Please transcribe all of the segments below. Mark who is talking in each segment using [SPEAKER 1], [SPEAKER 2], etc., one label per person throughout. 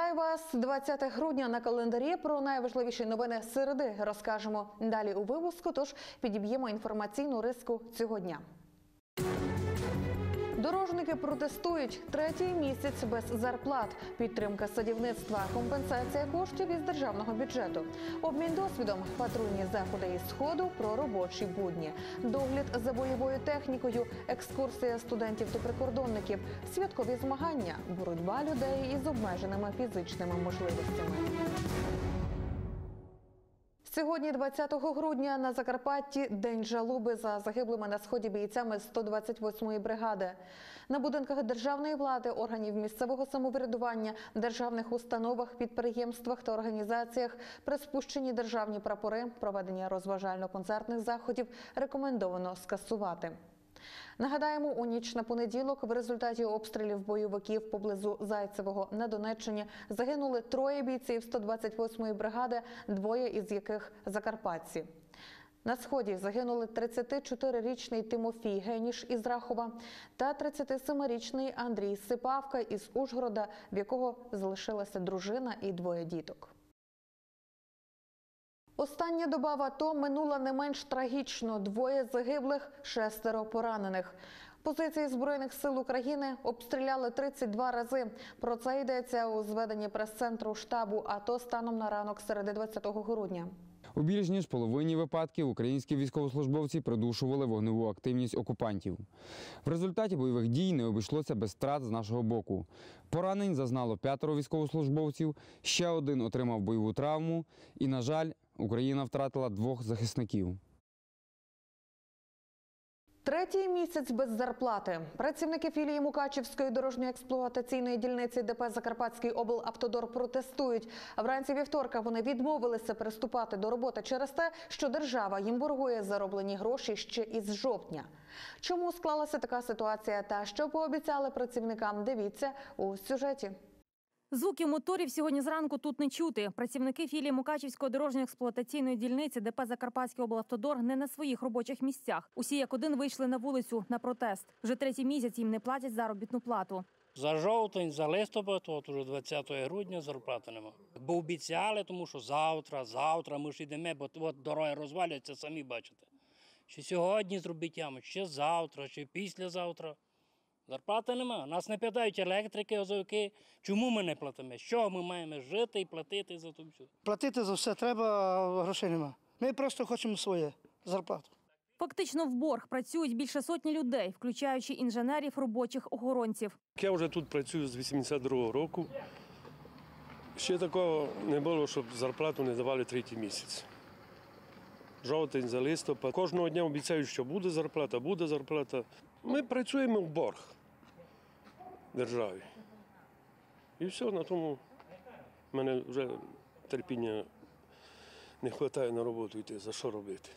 [SPEAKER 1] Вітаю вас 20 грудня на календарі. Про найважливіші новини середи розкажемо далі у випуску. Тож підіб'ємо інформаційну риску цього дня. Дорожники протестують. Третій місяць без зарплат, підтримка садівництва, компенсація коштів із державного бюджету, обмін досвідом, патрульні заходи із сходу про робочі будні, догляд за бойовою технікою, екскурсія студентів та прикордонників, святкові змагання, боротьба людей із обмеженими фізичними можливостями. Сьогодні, 20 грудня, на Закарпатті день жалоби за загиблими на сході бійцями 128-ї бригади. На будинках державної влади, органів місцевого самоврядування, державних установах, підприємствах та організаціях приспущені державні прапори. Проведення розважально-концертних заходів рекомендовано скасувати. Нагадаємо, у ніч на понеділок в результаті обстрілів бойовиків поблизу Зайцевого на Донеччині загинули троє бійців 128-ї бригади, двоє із яких закарпатці. На сході загинули 34-річний Тимофій Геніш із Рахова та 37-річний Андрій Сипавка із Ужгорода, в якого залишилася дружина і двоє діток. Остання доба в АТО минула не менш трагічно. Двоє загиблих, шестеро поранених. Позиції збройних сил України обстріляли 32 рази. Про це йдеться у зведенні прес-центру штабу АТО станом на ранок середи 20 грудня.
[SPEAKER 2] У більш ніж половині випадків українські військовослужбовці придушували вогневу активність окупантів. В результаті бойових дій не обійшлося без втрат з нашого боку. Поранень зазнало п'ятеро військовослужбовців, ще один отримав бойову травму, і, на жаль, Україна втратила двох захисників.
[SPEAKER 1] Третій місяць без зарплати. Працівники філії Мукачівської дорожньої експлуатаційної дільниці ДП Закарпатський облавтодор протестують. Вранці вівторка вони відмовилися приступати до роботи через те, що держава їм боргує зароблені гроші ще із жовтня. Чому склалася така ситуація та що пообіцяли працівникам? Дивіться у сюжеті.
[SPEAKER 3] Звуків моторів сьогодні зранку тут не чути. Працівники філії Мукачівської дорожньої експлуатаційної дільниці ДП Закарпатський облавтодор не на своїх робочих місцях. Усі як один вийшли на вулицю на протест. Вже третій місяць їм не платять заробітну плату.
[SPEAKER 4] За жовтень, за листопад, от уже 20 грудня зарплати нема. Бо обіцяли, тому що завтра, завтра ми ж йдемо, бо от дороги розваляться, самі бачите. Чи сьогодні зробіть яму, чи завтра, чи післязавтра. Зарплати нема. Нас не питають електрики, озовики. Чому ми не платимо? Що ми маємо жити і платити за то все?
[SPEAKER 5] Платити за все треба, а грошей нема. Ми просто хочемо своє зарплату.
[SPEAKER 3] Фактично в борг працюють більше сотні людей, включаючи інженерів, робочих охоронців.
[SPEAKER 6] Я вже тут працюю з 82-го року. Ще такого не було, щоб зарплату не давали третій місяць. Жовтень за листопад. Кожного дня обіцяють, що буде зарплата, буде зарплата. Ми працюємо в борг державі. І все, на тому в мене вже терпіння не вистачає на роботу йти, за що робити.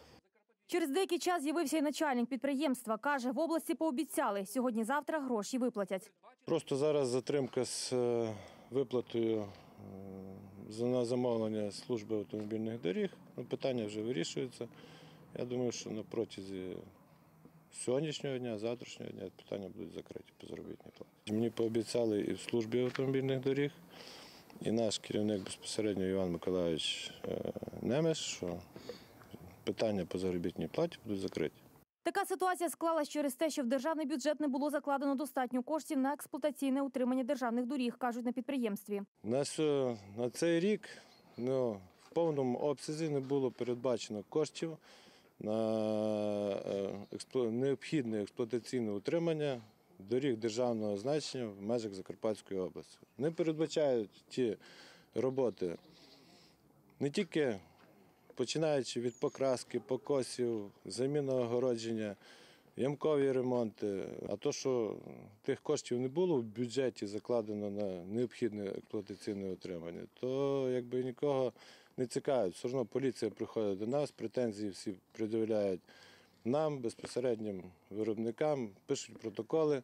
[SPEAKER 3] Через деякий час з'явився і начальник підприємства. Каже, в області пообіцяли, сьогодні-завтра гроші виплатять.
[SPEAKER 7] Просто зараз затримка з е, виплатою е, на замовлення служби автомобільних доріг. Ну, питання вже вирішується. Я думаю, що на протязі сьогоднішнього дня, завтрашнього дня питання будуть закриті по заробітній платі. Мені пообіцяли і в службі автомобільних доріг, і наш керівник безпосередньо Іван Миколайович е, Немеш, що питання по заробітній платі будуть закриті.
[SPEAKER 3] Така ситуація склалась через те, що в державний бюджет не було закладено достатньо коштів на експлуатаційне утримання державних доріг, кажуть на підприємстві.
[SPEAKER 7] На, на цей рік ну, в повному обсязі не було передбачено коштів на е, необхідне експлуатаційне утримання доріг державного значення в межах Закарпатської області. Не передбачають ті роботи не тільки починаючи від покраски, покосів, заміни огородження, ямкові ремонти. А то, що тих коштів не було в бюджеті закладено на необхідне експлуатаційне утримання, то якби нікого не цікавить. Все одно поліція приходить до нас, претензії всі пред'являють нам, безпосереднім виробникам, пишуть протоколи.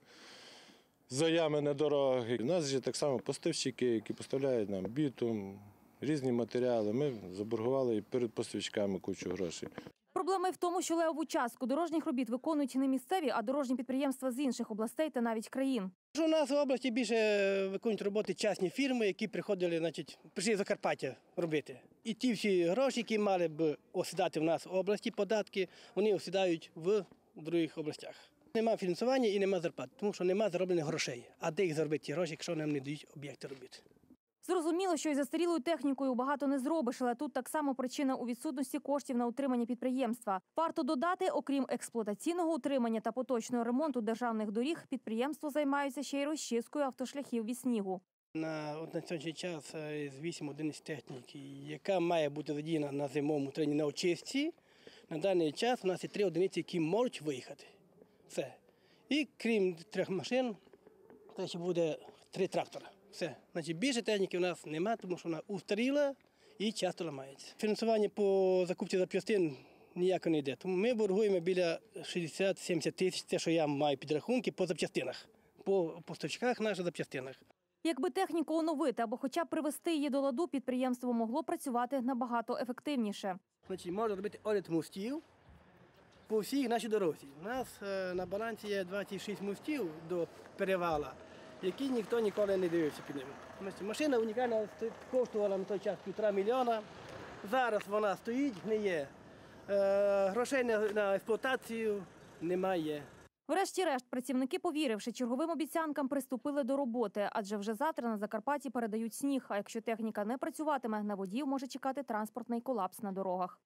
[SPEAKER 7] За ями на дорогах. У нас же так само поставщики, які поставляють нам бітум, різні матеріали. Ми заборгували і перед поставщиками кучу грошей.
[SPEAKER 3] Проблема в тому, що левову частку дорожніх робіт виконують не місцеві, а дорожні підприємства з інших областей та навіть країн.
[SPEAKER 5] У нас в області більше виконують роботи частні фірми, які приходили, значить, прийшли з Закарпаття робити. І ті всі гроші, які мали б осідати в нас в області, податки, вони осідають в других областях. Нема фінансування і нема зарплат, тому що нема зароблених грошей. А де їх заробити ті гроші, якщо нам не дають об'єкти робити?
[SPEAKER 3] Зрозуміло, що із застарілою технікою багато не зробиш, але тут так само причина у відсутності коштів на утримання підприємства. Варто додати, окрім експлуатаційного утримання та поточного ремонту державних доріг, підприємство займається ще й розчисткою автошляхів від снігу.
[SPEAKER 5] На, от час е, з 8 одиниць техніки, яка має бути задіяна на зимовому трені на очистці, на даний час у нас є три одиниці, які можуть виїхати. Все. І крім трьох машин, то ще буде три трактора. Все. Значить, більше техніки у нас немає, тому що вона устаріла і часто ламається. Фінансування по закупці запчастин ніяко не йде. Тому ми боргуємо біля 60-70 тисяч, те, що я маю підрахунки по запчастинах, по поставщиках наших запчастинах.
[SPEAKER 3] Якби техніку оновити або хоча б привести її до ладу, підприємство могло працювати набагато ефективніше.
[SPEAKER 5] Значить, можна робити огляд мостів по всій нашій дорозі. У нас е, на балансі є 26 мостів до перевала, які ніхто ніколи не дивився під ними. Машина унікальна коштувала на той час півтора мільйона. Зараз вона стоїть, гниє. Е, грошей на, на експлуатацію немає.
[SPEAKER 3] Врешті-решт, працівники, повіривши черговим обіцянкам, приступили до роботи, адже вже завтра на Закарпатті передають сніг. А якщо техніка не працюватиме, на водіїв може чекати транспортний колапс на дорогах.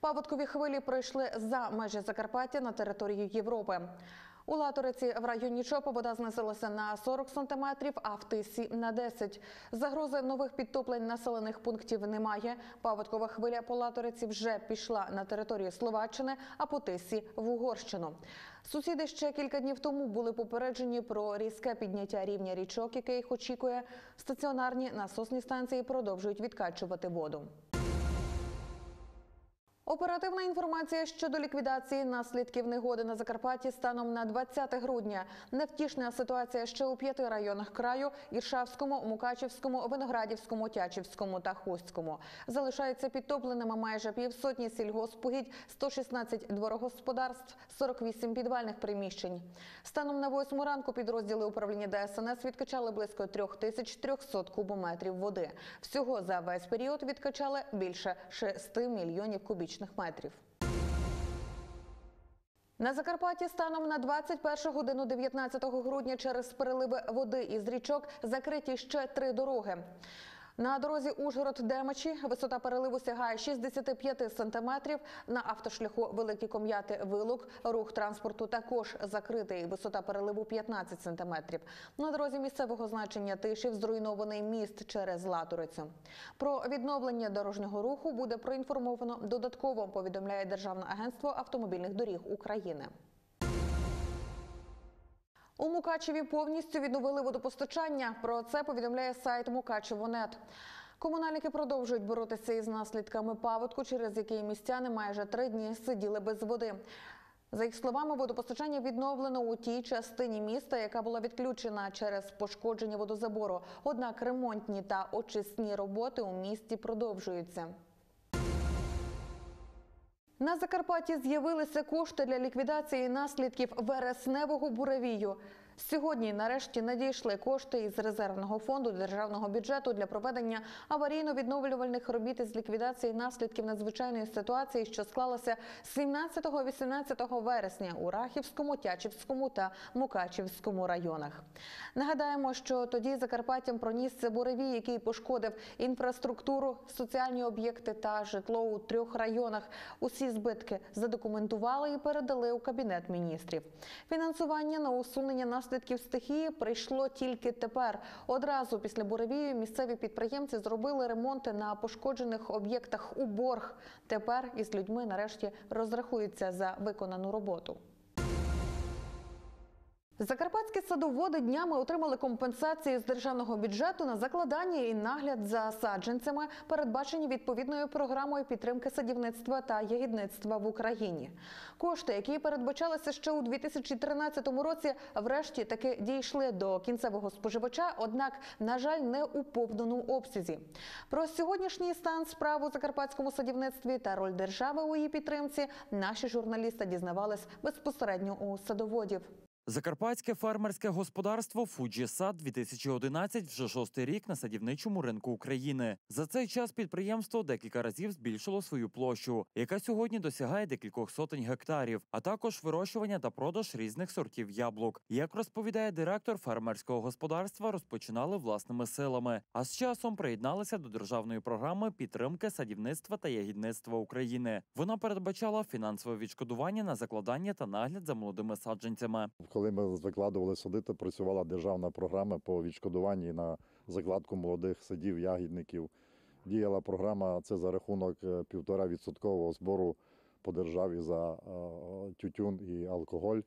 [SPEAKER 1] Паводкові хвилі пройшли за межі Закарпаття на територію Європи. У Латориці в районі Чопа вода знизилася на 40 сантиметрів, а в Тисі на 10. Загрози нових підтоплень населених пунктів немає. Паводкова хвиля по Латориці вже пішла на територію Словаччини, а по Тисі в Угорщину. Сусіди ще кілька днів тому були попереджені про різке підняття рівня річок, яке їх очікує. Стаціонарні насосні станції продовжують відкачувати воду. Оперативна інформація щодо ліквідації наслідків негоди на Закарпатті станом на 20 грудня. Невтішна ситуація ще у п'яти районах краю: Іршавському, Мукачівському, Виноградівському, Тячівському та Хустському. Залишаються підтопленими майже півсотні сільгоспугідь, 116 дворогосподарств, 48 підвальних приміщень. Станом на 8 ранку підрозділи управління ДСНС відкачали близько 3300 кубометрів води. Всього за весь період відкачали більше 6 мільйонів кубічних метрів. На Закарпатті станом на 21 годину 19 грудня через переливи води із річок закриті ще три дороги. На дорозі Ужгород-Демичі висота переливу сягає 65 сантиметрів. На автошляху Великі Ком'яти Вилук рух транспорту також закритий. Висота переливу 15 сантиметрів. На дорозі місцевого значення Тишів зруйнований міст через Латорицю. Про відновлення дорожнього руху буде проінформовано додатково. Повідомляє Державне агентство автомобільних доріг України. У Мукачеві повністю відновили водопостачання. Про це повідомляє сайт Мукачевонет. Комунальники продовжують боротися із наслідками паводку, через який містяни майже три дні сиділи без води. За їх словами, водопостачання відновлено у тій частині міста, яка була відключена через пошкодження водозабору. Однак ремонтні та очисні роботи у місті продовжуються. На Закарпатті з'явилися кошти для ліквідації наслідків вересневого буревію. Сьогодні, нарешті, надійшли кошти із резервного фонду державного бюджету для проведення аварійно-відновлювальних робіт із ліквідації наслідків надзвичайної ситуації, що склалася 17-18 вересня у Рахівському, Тячівському та Мукачівському районах. Нагадаємо, що тоді Закарпаттям пронісся буревій, який пошкодив інфраструктуру, соціальні об'єкти та житло у трьох районах. Усі збитки задокументували і передали у кабінет міністрів. Фінансування на усунення наслідків стихії прийшло тільки тепер. Одразу після буревію місцеві підприємці зробили ремонти на пошкоджених об'єктах у борг. Тепер із людьми нарешті розрахуються за виконану роботу. Закарпатські садоводи днями отримали компенсації з державного бюджету на закладання і нагляд за саджанцями, передбачені відповідною програмою підтримки садівництва та ягідництва в Україні. Кошти, які передбачалися ще у 2013 році, врешті таки дійшли до кінцевого споживача, однак, на жаль, не у повному обсязі. Про сьогоднішній стан справ у закарпатському садівництві та роль держави у її підтримці наші журналісти дізнавались безпосередньо у садоводів.
[SPEAKER 8] Закарпатське фермерське господарство Фуджі Сад 2011 вже шостий рік на садівничому ринку України. За цей час підприємство декілька разів збільшило свою площу, яка сьогодні досягає декількох сотень гектарів, а також вирощування та продаж різних сортів яблук. Як розповідає директор фермерського господарства, розпочинали власними силами, а з часом приєдналися до державної програми підтримки садівництва та ягідництва України. Вона передбачала фінансове відшкодування на закладання та нагляд за молодими саджанцями.
[SPEAKER 9] Коли ми закладували сади, то працювала державна програма по відшкодуванні на закладку молодих садів, ягідників. Діяла програма це за рахунок е, півтора відсоткового збору по державі за е, тютюн і алкоголь.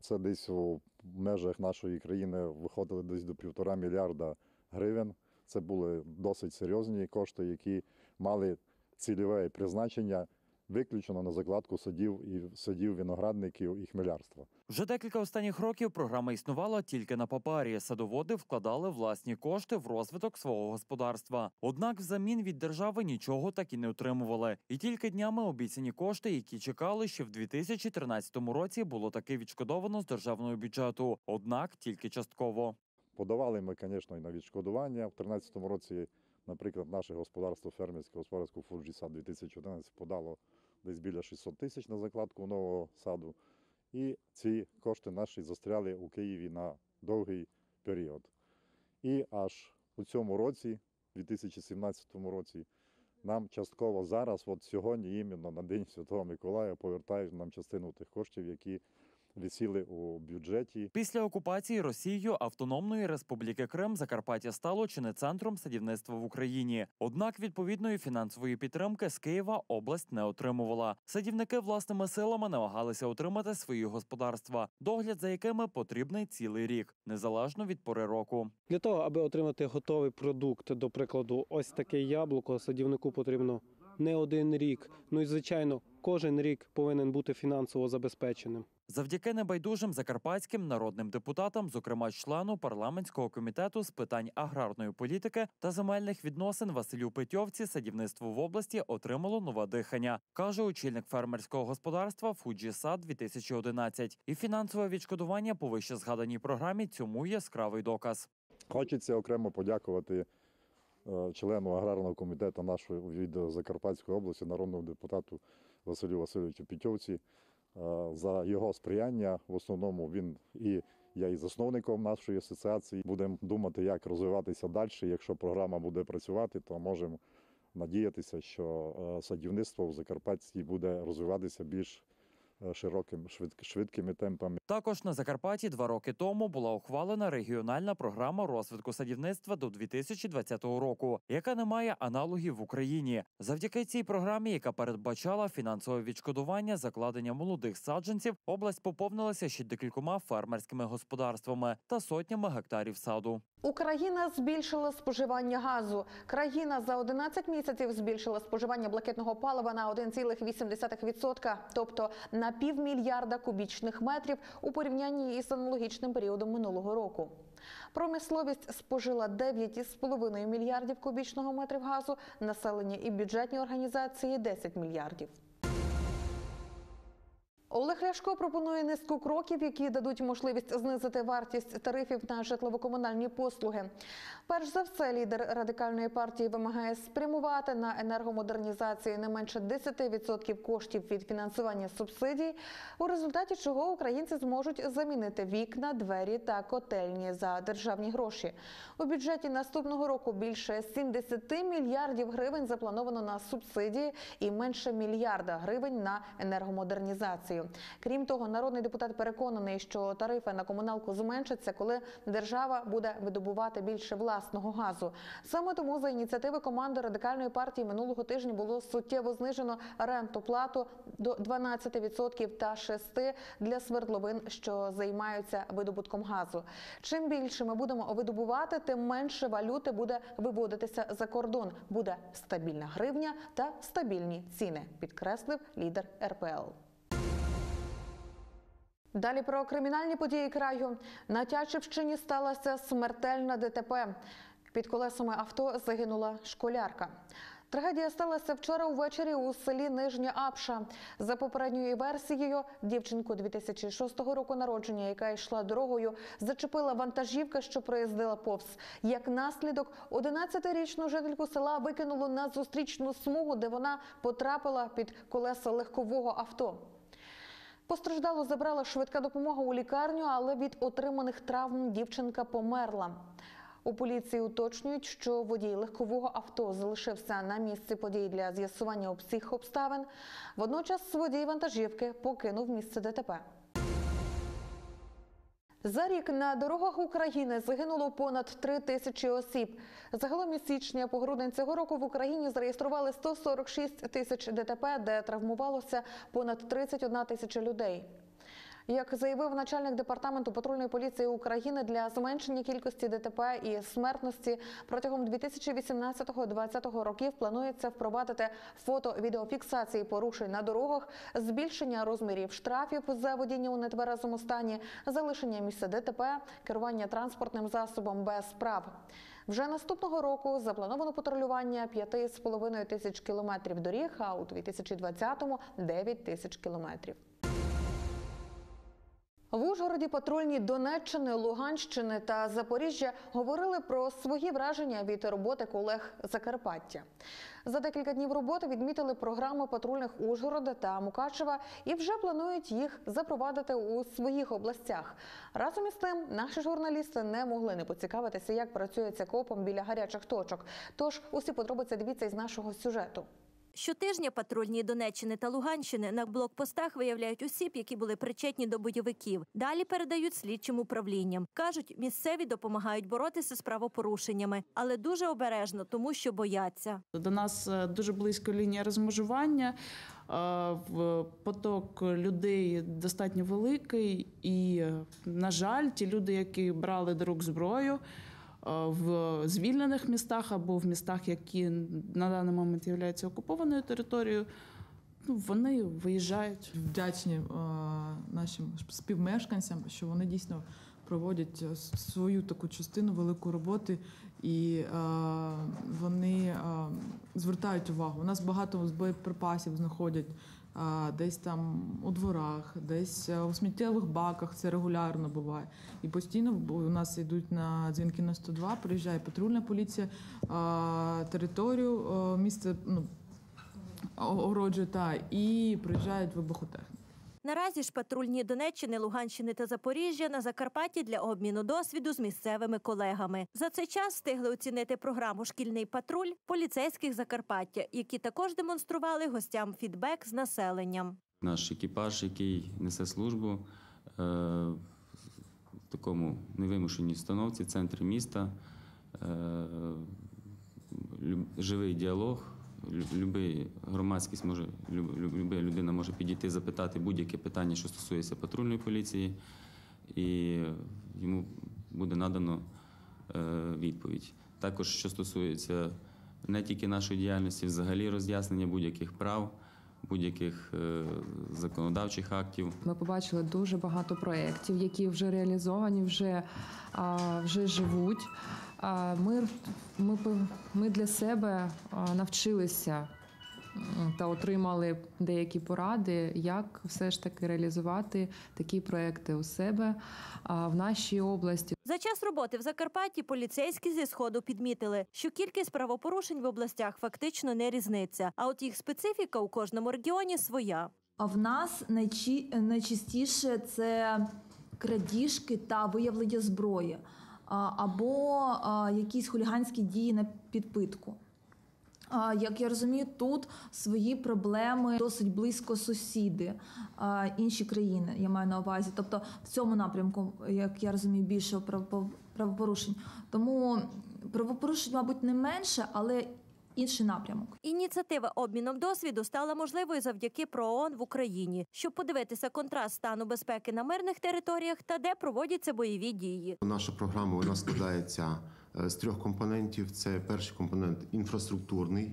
[SPEAKER 9] Це десь у межах нашої країни виходили десь до півтора мільярда гривень. Це були досить серйозні кошти, які мали цільове призначення виключено на закладку садів і садів виноградників і хмелярства.
[SPEAKER 8] Вже декілька останніх років програма існувала тільки на папері. Садоводи вкладали власні кошти в розвиток свого господарства. Однак, взамін від держави нічого так і не отримували. І тільки днями обіцяні кошти, які чекали ще в 2013 році, було таки відшкодовано з державного бюджету. Однак тільки частково.
[SPEAKER 9] Подавали ми, звісно, і на відшкодування. В 2013 році, наприклад, наше господарство фермерське господарство Фурджі сад 2011 подало десь біля 600 тисяч на закладку нового саду. І ці кошти наші застряли у Києві на довгий період. І аж у цьому році, 2017 році, нам частково зараз, от сьогодні, іменно на День Святого Миколая, повертають нам частину тих коштів, які висіли у бюджеті.
[SPEAKER 8] Після окупації Росією Автономної Республіки Крим Закарпаття стало чи не центром садівництва в Україні. Однак відповідної фінансової підтримки з Києва область не отримувала. Садівники власними силами намагалися отримати свої господарства, догляд за якими потрібний цілий рік, незалежно від пори року.
[SPEAKER 10] Для того, аби отримати готовий продукт, до прикладу, ось таке яблуко, садівнику потрібно не один рік. Ну і звичайно, кожен рік повинен бути фінансово забезпеченим.
[SPEAKER 8] Завдяки небайдужим закарпатським народним депутатам, зокрема члену парламентського комітету з питань аграрної політики та земельних відносин Василю Петьовці, садівництво в області отримало нове дихання, каже очільник фермерського господарства Фуджі Сад 2011. І фінансове відшкодування по вище згаданій програмі цьому яскравий доказ.
[SPEAKER 9] Хочеться окремо подякувати е, члену аграрного комітету нашої від Закарпатської області, народному депутату Василю Васильовичу Пітьовці е, за його сприяння. В основному він і я і засновником нашої асоціації. Будемо думати, як розвиватися далі. Якщо програма буде працювати, то можемо надіятися, що е, садівництво в Закарпатті буде розвиватися більш широким швидк- швидкими темпами.
[SPEAKER 8] Також на Закарпатті два роки тому була ухвалена регіональна програма розвитку садівництва до 2020 року, яка не має аналогів в Україні. Завдяки цій програмі, яка передбачала фінансове відшкодування закладення молодих саджанців, область поповнилася ще декількома фермерськими господарствами та сотнями гектарів саду.
[SPEAKER 1] Україна збільшила споживання газу. Країна за 11 місяців збільшила споживання блакитного палива на 1,8%, тобто на півмільярда кубічних метрів у порівнянні із аналогічним періодом минулого року. Промисловість спожила 9,5 мільярдів кубічного метрів газу, населення і бюджетні організації 10 мільярдів. Олег Ляшко пропонує низку кроків, які дадуть можливість знизити вартість тарифів на житлово-комунальні послуги. Перш за все, лідер радикальної партії вимагає спрямувати на енергомодернізацію не менше 10% коштів від фінансування субсидій, у результаті чого українці зможуть замінити вікна, двері та котельні за державні гроші. У бюджеті наступного року більше 70 мільярдів гривень заплановано на субсидії і менше мільярда гривень на енергомодернізацію. Крім того, народний депутат переконаний, що тарифи на комуналку зменшаться, коли держава буде видобувати більше власного газу. Саме тому за ініціативи команди радикальної партії минулого тижня було суттєво знижено рентоплату до 12% та 6% для свердловин, що займаються видобутком газу. Чим більше ми будемо видобувати, тим менше валюти буде виводитися за кордон. Буде стабільна гривня та стабільні ціни, підкреслив лідер РПЛ. Далі про кримінальні події краю. На Тячівщині сталося смертельна ДТП. Під колесами авто загинула школярка. Трагедія сталася вчора увечері у селі Нижня Апша. За попередньою версією, дівчинку 2006 року народження, яка йшла дорогою, зачепила вантажівка, що проїздила повз. Як наслідок, 11-річну жительку села викинуло на зустрічну смугу, де вона потрапила під колеса легкового авто. Постраждалу забрала швидка допомога у лікарню, але від отриманих травм дівчинка померла. У поліції уточнюють, що водій легкового авто залишився на місці подій для з'ясування всіх обставин. Водночас водій вантажівки покинув місце ДТП. За рік на дорогах України загинуло понад три тисячі осіб. Загалом із січня по грудень цього року в Україні зареєстрували 146 тисяч ДТП, де травмувалося понад 31 тисяча людей. Як заявив начальник департаменту патрульної поліції України для зменшення кількості ДТП і смертності протягом 2018-2020 років планується впровадити фото-відеофіксації порушень на дорогах, збільшення розмірів штрафів за водіння у нетверезому стані, залишення місця ДТП, керування транспортним засобом без прав. Вже наступного року заплановано патрулювання 5,5 тисяч кілометрів доріг, а у 2020-му – 9 тисяч кілометрів. В Ужгороді патрульні Донеччини, Луганщини та Запоріжжя говорили про свої враження від роботи колег Закарпаття. За декілька днів роботи відмітили програми патрульних Ужгорода та Мукачева і вже планують їх запровадити у своїх областях. Разом із тим, наші журналісти не могли не поцікавитися, як працюється копом біля гарячих точок. Тож усі подробиці дивіться із нашого сюжету.
[SPEAKER 11] Щотижня патрульні Донеччини та Луганщини на блокпостах виявляють осіб, які були причетні до бойовиків. Далі передають слідчим управлінням. Кажуть, місцеві допомагають боротися з правопорушеннями, але дуже обережно, тому що бояться.
[SPEAKER 12] До нас е, дуже близько лінія розмежування. е, Поток людей достатньо великий, і, на жаль, ті люди, які брали до рук зброю в звільнених містах або в містах, які на даний момент являються окупованою територією, ну, вони виїжджають.
[SPEAKER 13] вдячні е, нашим співмешканцям, що вони дійсно проводять е, свою таку частину велику роботи, і е, вони е, звертають увагу. У нас багато з боєприпасів знаходять. Десь там у дворах, десь е, у сміттєвих баках це регулярно буває. І постійно у нас йдуть на дзвінки на 102, приїжджає патрульна поліція, е, територію, е, місце ну, огороджує та і приїжджають вибухотехніки.
[SPEAKER 11] Наразі ж патрульні Донеччини, Луганщини та Запоріжжя на Закарпатті для обміну досвіду з місцевими колегами. За цей час встигли оцінити програму Шкільний патруль поліцейських Закарпаття, які також демонстрували гостям фідбек з населенням.
[SPEAKER 14] Наш екіпаж, який несе службу е, в такому невимушеній установці центрі міста, е, живий діалог. Лю- Любий громадськість може, люб- люб- люба людина може підійти, запитати будь-яке питання, що стосується патрульної поліції, і йому буде надано е, відповідь. Також, що стосується не тільки нашої діяльності, взагалі роз'яснення будь-яких прав, будь-яких е, законодавчих актів.
[SPEAKER 15] Ми побачили дуже багато проєктів, які вже реалізовані, вже, вже живуть. Ми, ми, ми для себе навчилися та отримали деякі поради, як все ж таки реалізувати такі проекти у себе в нашій області.
[SPEAKER 11] За час роботи в Закарпатті поліцейські зі сходу підмітили, що кількість правопорушень в областях фактично не різниця, а от їх специфіка у кожному регіоні своя.
[SPEAKER 16] А в нас найчі... найчастіше це крадіжки та виявлення зброї або якісь хуліганські дії на підпитку. Як я розумію, тут свої проблеми досить близько сусіди, інші країни, я маю на увазі. Тобто в цьому напрямку, як я розумію, більше правопо- правопорушень. Тому правопорушень, мабуть, не менше, але інший напрямок.
[SPEAKER 11] Ініціатива обміном досвіду стала можливою завдяки ПРООН в Україні, щоб подивитися контраст стану безпеки на мирних територіях та де проводяться бойові дії.
[SPEAKER 17] Наша програма вона складається е, з трьох компонентів: це перший компонент інфраструктурний,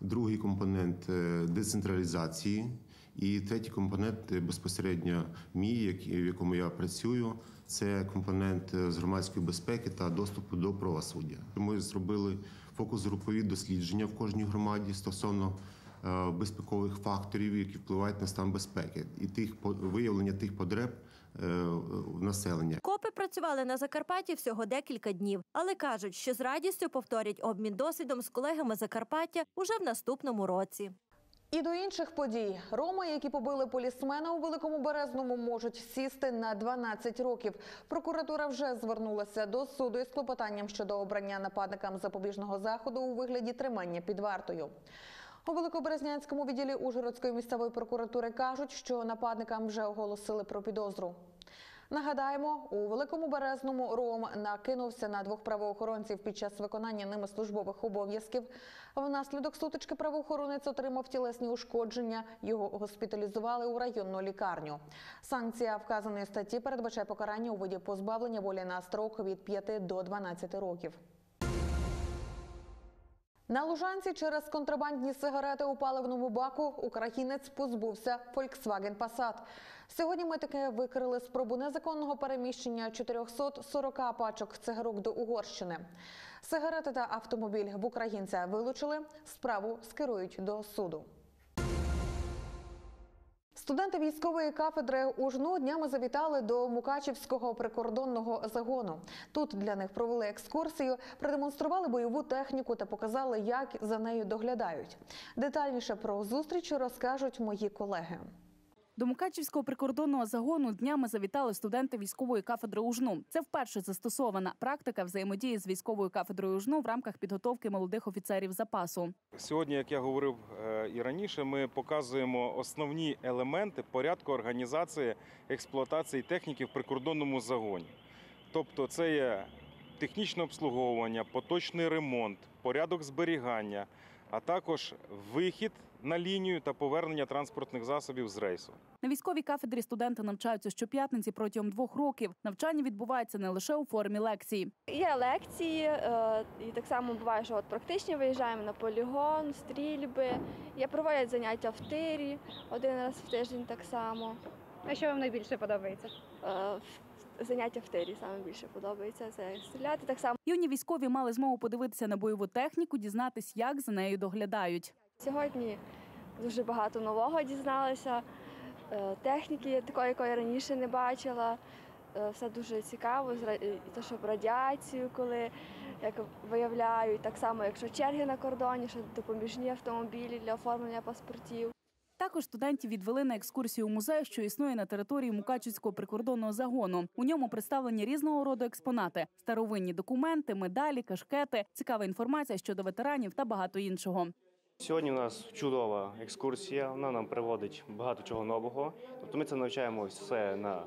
[SPEAKER 17] другий компонент е, децентралізації, і третій компонент е, безпосередньо мій, в якому я працюю. Це компонент з громадської безпеки та доступу до правосуддя. Ми зробили фокус-групові дослідження в кожній громаді стосовно е, безпекових факторів, які впливають на стан безпеки, і тих виявлення тих потреб е, в населення.
[SPEAKER 11] Копи працювали на Закарпатті всього декілька днів, але кажуть, що з радістю повторять обмін досвідом з колегами Закарпаття уже в наступному році.
[SPEAKER 1] І до інших подій роми, які побили полісмена у великому березному, можуть сісти на 12 років. Прокуратура вже звернулася до суду із клопотанням щодо обрання нападникам запобіжного заходу у вигляді тримання під вартою. У Великоберезнянському відділі Ужгородської місцевої прокуратури кажуть, що нападникам вже оголосили про підозру. Нагадаємо, у великому березному Ром накинувся на двох правоохоронців під час виконання ними службових обов'язків. Внаслідок сутички правоохоронець отримав тілесні ушкодження. Його госпіталізували у районну лікарню. Санкція вказаної статті передбачає покарання у виді позбавлення волі на строк від 5 до 12 років. На Лужанці через контрабандні сигарети у паливному баку українець позбувся Volkswagen Passat. Сьогодні ми таки викрили спробу незаконного переміщення 440 пачок цигарок до Угорщини. Сигарети та автомобіль в українця вилучили. Справу скерують до суду. Студенти військової кафедри УЖНУ днями завітали до Мукачівського прикордонного загону. Тут для них провели екскурсію, продемонстрували бойову техніку та показали, як за нею доглядають. Детальніше про зустріч розкажуть мої колеги.
[SPEAKER 18] До Мукачівського прикордонного загону днями завітали студенти військової кафедри УЖНУ. Це вперше застосована практика взаємодії з військовою кафедрою УЖНУ в рамках підготовки молодих офіцерів запасу.
[SPEAKER 19] Сьогодні, як я говорив е, і раніше, ми показуємо основні елементи порядку організації експлуатації техніки в прикордонному загоні. Тобто, це є технічне обслуговування, поточний ремонт, порядок зберігання, а також вихід на лінію та повернення транспортних засобів з рейсу.
[SPEAKER 18] На військовій кафедрі студенти навчаються щоп'ятниці протягом двох років. Навчання відбувається не лише у формі лекцій.
[SPEAKER 20] Є лекції, е, і так само буває, що от практично виїжджаємо на полігон, стрільби. Є проводять заняття в тирі один раз в тиждень так само.
[SPEAKER 21] А що вам найбільше подобається?
[SPEAKER 20] Е, Заняття в тирі саме більше подобається. Це стріляти так само.
[SPEAKER 18] Юні військові мали змогу подивитися на бойову техніку, дізнатись, як за нею доглядають.
[SPEAKER 20] Сьогодні дуже багато нового дізналася. Е, Техніки такої, якої раніше не бачила. Е, Все дуже цікаво. І те, що радіацію, коли як виявляють, так само, якщо черги на кордоні, що допоміжні автомобілі для оформлення паспортів.
[SPEAKER 18] Також студентів відвели на екскурсію у музей, що існує на території Мукачівського прикордонного загону. У ньому представлені різного роду експонати: старовинні документи, медалі, кашкети, цікава інформація щодо ветеранів та багато іншого.
[SPEAKER 22] Сьогодні у нас чудова екскурсія. Вона нам приводить багато чого нового. Тобто ми це навчаємо все на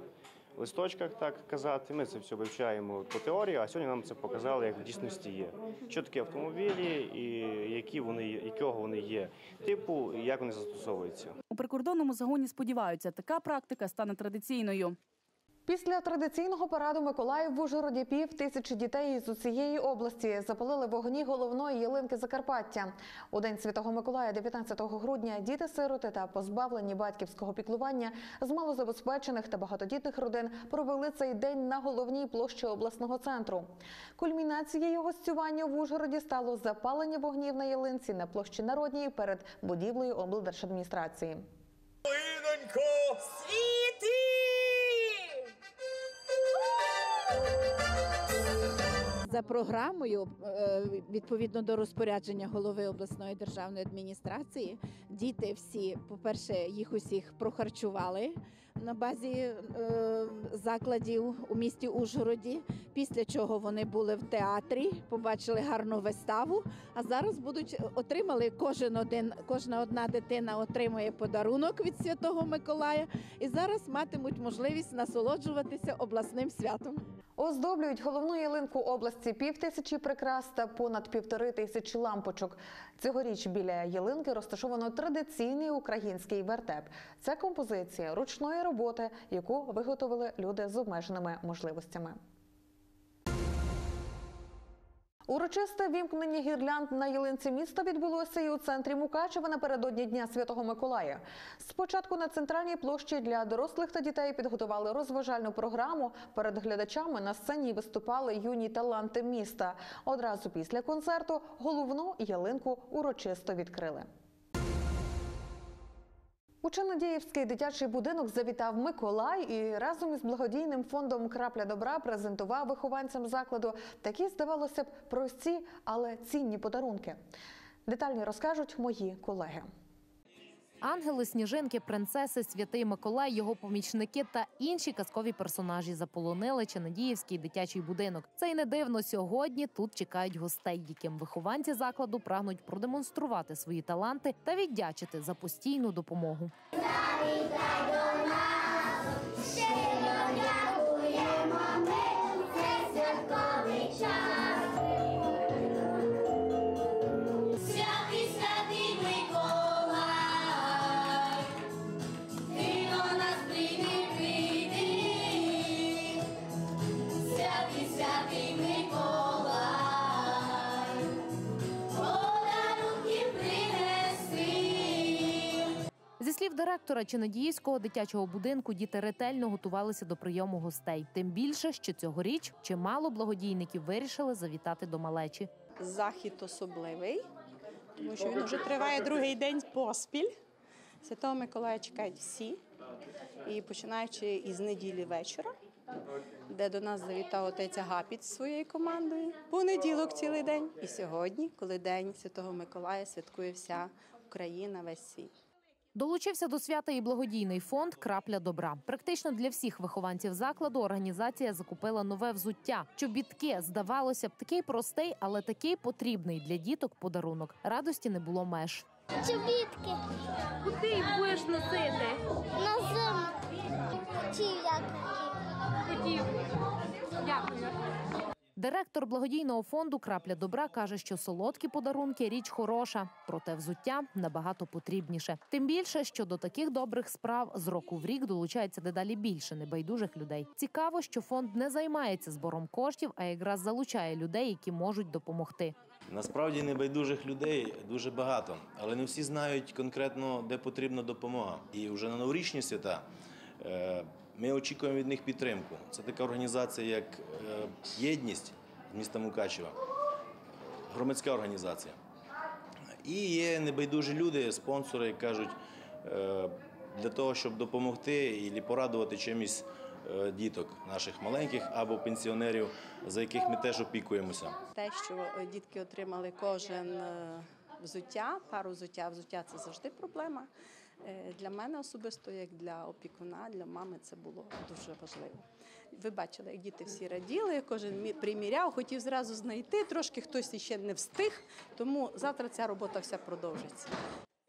[SPEAKER 22] листочках, так казати. Ми це все вивчаємо по теорії, а сьогодні нам це показали, як в дійсності є. Що таке автомобілі і які вони якого вони є типу, як вони застосовуються.
[SPEAKER 18] У прикордонному загоні сподіваються, така практика стане традиційною.
[SPEAKER 1] Після традиційного параду Миколаїв в Ужгороді пів тисячі дітей з усієї області запалили вогні головної ялинки Закарпаття. У день Святого Миколая, 19 грудня, діти-сироти та позбавлені батьківського піклування з малозабезпечених та багатодітних родин провели цей день на головній площі обласного центру. Кульмінацією гостювання в Ужгороді стало запалення вогнів на ялинці на площі Народній перед будівлею облдержадміністрації.
[SPEAKER 23] За програмою, е, відповідно до розпорядження голови обласної державної адміністрації, діти всі, по-перше, їх усіх прохарчували. На базі е, закладів у місті Ужгороді. Після чого вони були в театрі, побачили гарну виставу. А зараз будуть отримали кожен один, кожна одна дитина отримує подарунок від Святого Миколая, і зараз матимуть можливість насолоджуватися обласним святом.
[SPEAKER 1] Оздоблюють головну ялинку області пів тисячі прикрас та понад півтори тисячі лампочок. Цьогоріч біля ялинки розташовано традиційний український вертеп. Це композиція ручної роботи, яку виготовили люди з обмеженими можливостями. Урочисте вімкнення гірлянд на ялинці міста відбулося і у центрі Мукачева напередодні Дня Святого Миколая. Спочатку на центральній площі для дорослих та дітей підготували розважальну програму. Перед глядачами на сцені виступали юні таланти міста. Одразу після концерту головну ялинку урочисто відкрили. У Чинодіївський дитячий будинок завітав Миколай і разом із благодійним фондом Крапля добра презентував вихованцям закладу такі, здавалося б, прості, але цінні подарунки. Детальні розкажуть мої колеги.
[SPEAKER 24] Ангели, сніжинки, принцеси, святий Миколай, його помічники та інші казкові персонажі заполонили Ченадіївський дитячий будинок. Це й не дивно. Сьогодні тут чекають гостей, яким вихованці закладу прагнуть продемонструвати свої таланти та віддячити за постійну допомогу. Директора Чинадіївського дитячого будинку, діти ретельно готувалися до прийому гостей. Тим більше, що цьогоріч чимало благодійників вирішили завітати до малечі.
[SPEAKER 25] Захід особливий, тому що він вже триває другий день поспіль. Святого Миколая чекають всі. І починаючи із неділі вечора, де до нас завітав отець Агапіт зі своєю командою. Понеділок цілий день. І сьогодні, коли День Святого Миколая святкує вся Україна, весь світ.
[SPEAKER 24] Долучився до свята і благодійний фонд Крапля добра. Практично для всіх вихованців закладу організація закупила нове взуття. Чобітки, здавалося б, такий простий, але такий потрібний для діток подарунок. Радості не було меж.
[SPEAKER 26] Чобітки. Куди їх будеш носити? На зиму. Хотів як. Хотів. Дякую.
[SPEAKER 24] Директор благодійного фонду Крапля добра каже, що солодкі подарунки річ хороша, проте взуття набагато потрібніше. Тим більше, що до таких добрих справ з року в рік долучається дедалі більше небайдужих людей. Цікаво, що фонд не займається збором коштів, а якраз залучає людей, які можуть допомогти.
[SPEAKER 27] Насправді небайдужих людей дуже багато, але не всі знають конкретно, де потрібна допомога. І вже на новорічні свята е, ми очікуємо від них підтримку. Це така організація, як е, Єдність міста Мукачева, громадська організація. І є небайдужі люди, спонсори, кажуть, е, для того, щоб допомогти і порадувати чимось е, діток наших маленьких або пенсіонерів, за яких ми теж опікуємося.
[SPEAKER 25] Те, що дітки отримали кожен взуття, пару взуття, взуття це завжди проблема. Е, Для мене особисто, як для опікуна, для мами це було дуже важливо. Ви бачили, як діти всі раділи, кожен приміряв, хотів зразу знайти, трошки хтось іще не встиг, тому завтра ця робота вся продовжиться.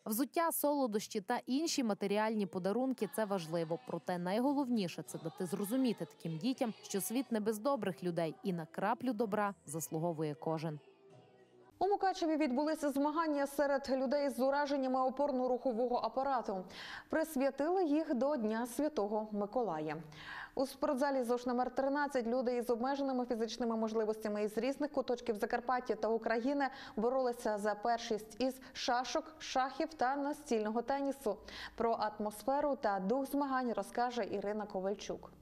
[SPEAKER 24] Взуття, солодощі та інші матеріальні подарунки це важливо. Проте найголовніше це дати зрозуміти таким дітям, що світ не без добрих людей, і на краплю добра заслуговує кожен.
[SPEAKER 1] У Мукачеві відбулися змагання серед людей з ураженнями опорно-рухового апарату. Присвятили їх до Дня Святого Миколая. У спортзалі ЗОШ номер 13 люди із обмеженими фізичними можливостями із різних куточків Закарпаття та України боролися за першість із шашок, шахів та настільного тенісу. Про атмосферу та дух змагань розкаже Ірина Ковальчук.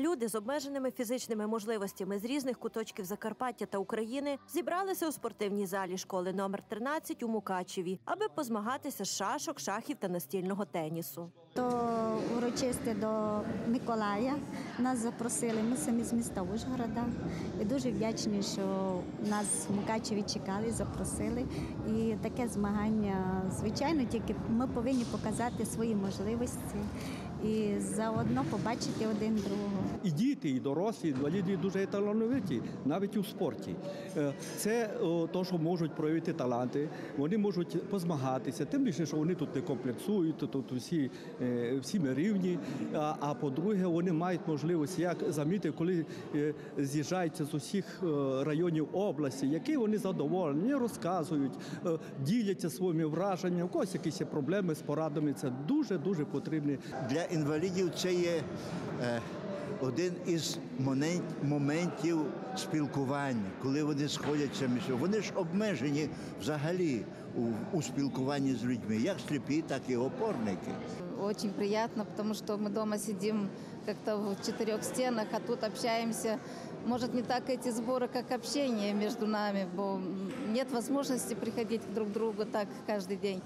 [SPEAKER 11] Люди з обмеженими фізичними можливостями з різних куточків Закарпаття та України зібралися у спортивній залі школи номер 13 у Мукачеві, аби позмагатися з шашок, шахів та настільного тенісу.
[SPEAKER 28] То урочисте до Миколая нас запросили. Ми самі з міста Ужгорода. І дуже вдячні, що нас в Мукачеві чекали, запросили. І таке змагання, звичайно, тільки ми повинні показати свої можливості і заодно побачити один другого.
[SPEAKER 29] І діти, і дорослі, інваліди дуже талановиті, навіть у спорті. Е, Це то, що можуть проявити таланти, вони можуть позмагатися. Тим більше, що вони тут не комплексують, тут всі, е, всі ми рівні. А, а по-друге, вони мають можливість як замітити, коли е, з'їжджаються з усіх районів області, які вони задоволені, розказують, діляться своїми враженнями. У когось якісь проблеми з порадами. Це дуже дуже потрібні
[SPEAKER 30] Для інвалідів це є е, один із монен- моментів спілкування, коли вони сходяться між собою. Вони ж обмежені взагалі у, у спілкуванні з людьми, як сліпі, так і опорники.
[SPEAKER 31] Очень приятно, потому что мы дома сидим как-то в четырех стенах, а тут общаемся. Может, не так эти сборы, как общение между нами, бо нет возможности приходить друг к другу так каждый день.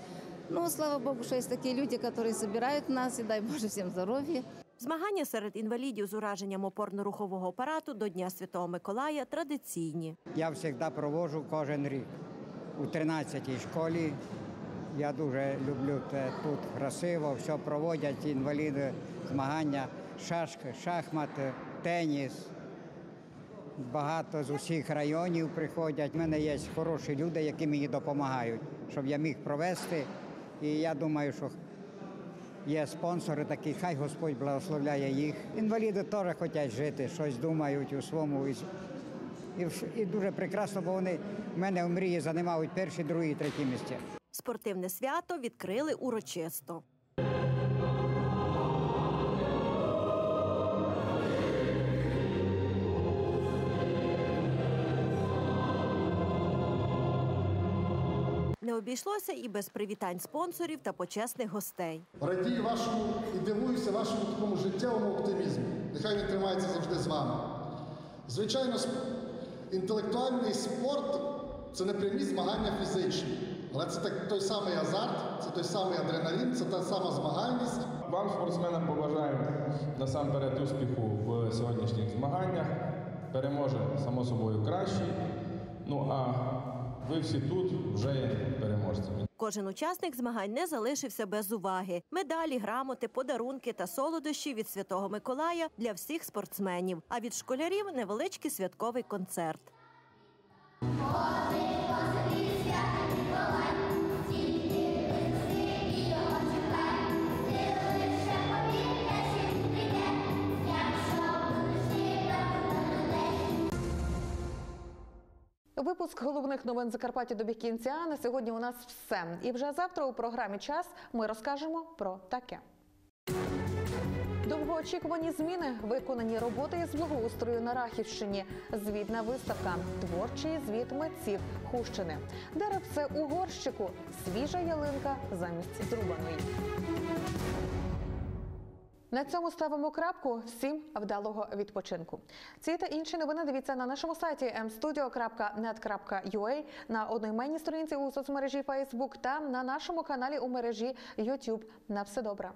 [SPEAKER 31] Ну, слава богу, что есть такие люди, которые собирают нас, и дай Боже всем здоровья.
[SPEAKER 11] Змагання серед інвалідів з ураженням опорно-рухового апарату до Дня Святого Миколая традиційні.
[SPEAKER 32] Я завжди проводжу кожен рік у 13-й школі. Я дуже люблю те тут красиво, все проводять інваліди, змагання, шашки, шахмати, теніс. Багато з усіх районів приходять. У мене є хороші люди, які мені допомагають, щоб я міг провести. І я думаю, що є спонсори такі, хай Господь благословляє їх. Інваліди теж хочуть жити, щось думають у своєму. І, і, дуже прекрасно, бо вони в мене в мрії займають перші, другі, треті місця.
[SPEAKER 11] Спортивне свято відкрили урочисто. Не обійшлося і без привітань спонсорів та почесних гостей.
[SPEAKER 33] Радію вашому і дивуюся вашому такому життєвому оптимізму. Нехай він тримається завжди з вами. Звичайно, інтелектуальний спорт це не прямі змагання фізичні, але це так, той самий азарт, це той самий адреналін, це та сама змагальність.
[SPEAKER 34] Вам, спортсменам, побажаємо насамперед успіху в сьогоднішніх змаганнях. Переможе само собою кращий. Ну а ви всі тут вже є переможцями.
[SPEAKER 11] Кожен учасник змагань не залишився без уваги. Медалі, грамоти, подарунки та солодощі від Святого Миколая для всіх спортсменів. А від школярів невеличкий святковий концерт.
[SPEAKER 1] Випуск головних новин Закарпаття добіг кінця. На сьогодні у нас все. І вже завтра у програмі час ми розкажемо про таке. Довгоочікувані зміни, виконані роботи із благоустрою на Рахівщині, звітна виставка, творчий звіт митців Хущини, деревце у горщику, свіжа ялинка замість зрубаної. На цьому ставимо крапку. Всім вдалого відпочинку. Ці та інші новини дивіться на нашому сайті mstudio.net.ua, на одноіменній сторінці у соцмережі Facebook та на нашому каналі у мережі YouTube. На все добре.